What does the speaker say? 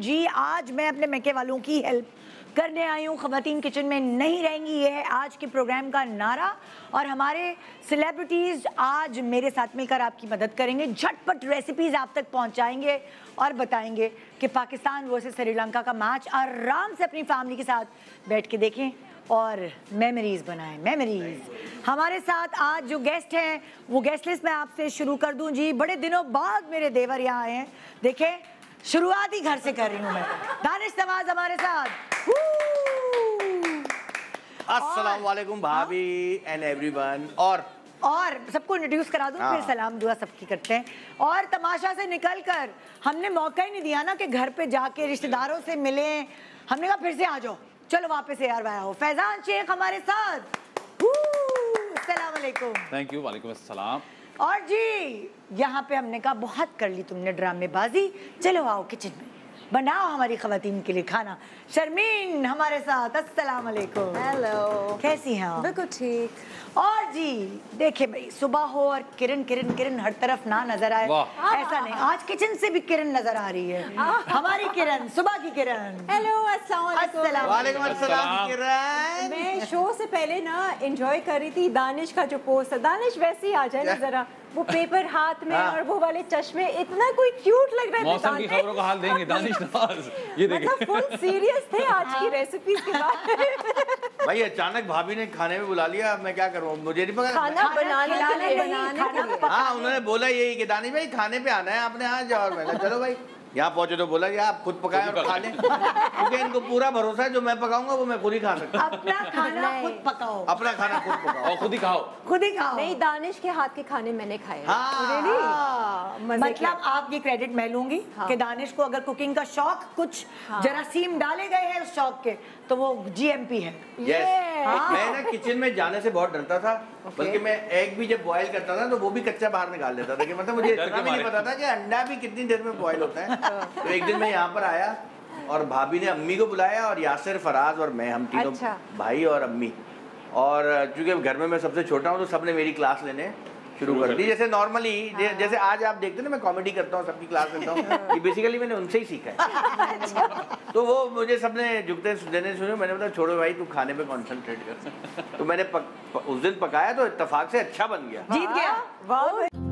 जी, आज मैं अपने मैके वालों की हेल्प करने आई हूँ। खवतिन किचन में नहीं रहेंगी, ये है आज के प्रोग्राम का नारा। और हमारे सेलिब्रिटीज़ आज मेरे साथ मिलकर आपकी मदद करेंगे। झटपट रेसिपीज़ आप तक पहुँचाएँगे और बताएँगे कि पाकिस्तान वर्सेस श्रीलंका का मैच आराम से अपनी फैमिली के साथ बैठ के देखें और मेमोरीज बनाएँ मेमोरीज हमारे साथ आज जो गेस्ट हैं, वो गेस्ट लिस्ट मैं आपसे शुरू कर दूँ। जी, बड़े दिनों बाद मेरे देवर यहाँ आए हैं। देखें शुरुआत ही घर से कर रही हूँ मैं। दानिश नवाज़ हमारे साथ। अस्सलाम वालेकुम भाभी एंड एवरीवन और? और सबको इंट्रोड्यूस करा दूँ हाँ। फिर सलाम दुआ सबकी करते हैं। और तमाशा से निकल कर हमने मौका ही नहीं दिया ना कि घर पे जाके रिश्तेदारों से मिले। हमने कहा फिर से आ जाओ। चलो वापस यार आया हो फैजान शेख हमारे साथ। अस्सलाम वालेकुम। थैंक यू वालेकुम अस्सलाम। और जी यहाँ पे हमने कहा बहुत कर ली तुमने ड्रामेबाजी। चलो आओ किचन में। बनाओ हमारी खातन के लिए खाना। शर्मीन हमारे साथ। अस्सलाम वालेकुम। हेलो कैसी हैं आप? बिल्कुल ठीक। और जी देखिए भाई सुबह हो और किरण किरण किरण हर तरफ़ ना नज़र आए। ऐसा नहीं आज किचन से भी किरण नज़र आ रही है। हमारी किरण सुबह की किरण। हेलो अस्सलाम वालेकुम। अस्सलाम वालेकुम अस्सलाम अस्सलाम। किरण। मैं शो से पहले ना एंजॉय कर रही थी दानिश का जो पोस्ट है। दानिश वैसे ही आ जाए ना जरा। वो पेपर हाथ में हाँ। और वो वाले चश्मे इतना कोई क्यूट लग रहा है मौसम की खबरों का हाल देंगे दानिश नवाज़ ये मतलब फुल सीरियस थे आज की रेसिपीज़ के बारे में। भाई अचानक भाभी ने खाने में बुला लिया मैं क्या करूँ? मुझे नहीं पता खाना बनाने के के हाँ उन्होंने बोला यही कि दानिश भाई खाने पे आना है आपने आज जाओ और मैंने चलो भाई। यहाँ पहुँचे तो बोला कि आप खुद पकाएँ और खा लें। क्योंकि इनको पूरा भरोसा है जो मैं पकाऊँगा वो मैं खुद ही खा सकता हूँ। अपना खाना खुद पकाओ। अपना खाना खुद पकाओ। और खुद ही खाओ। खुद ही खाओ। नहीं दानिश के हाथ के खाने मैंने खाए हाँ। के। मतलब आप ये क्रेडिट मैं लूँगी हाँ। कि दानिश को अगर कुकिंग का शौक कुछ जरासीम डाले गए हैं उस शौक के तो वो जीएमपी है। यस हाँ। मैं ना किचन में जाने से बहुत डरता था बल्कि मैं एग भी जब बॉईल करता था तो वो भी कच्चा बाहर निकाल लेता था कि मतलब मुझे इतना भी नहीं पता था कि अंडा भी कितनी देर में बॉईल होता है। तो एक दिन मैं यहाँ पर आया और भाभी ने अम्मी को बुलाया और यासिर फराज और मैं हम तीनों अच्छा। भाई और अम्मी। और चूँकि घर में मैं सबसे छोटा हूँ तो सबने मेरी क्लास लेने शुरू कर दी। जैसे नॉर्मली हाँ। जैसे आज आप देखते हैं ना मैं कॉमेडी करता हूँ सबकी क्लास लेता हूँ ये बेसिकली मैंने उनसे ही सीखा है। तो वो मुझे सबने झुकते देने सुने मैंने बताया छोड़ो भाई तू खाने पे कॉन्सेंट्रेट कर। तो मैंने पक, उस दिन पकाया तो इतफाक से अच्छा बन गया। जीत गया। वाह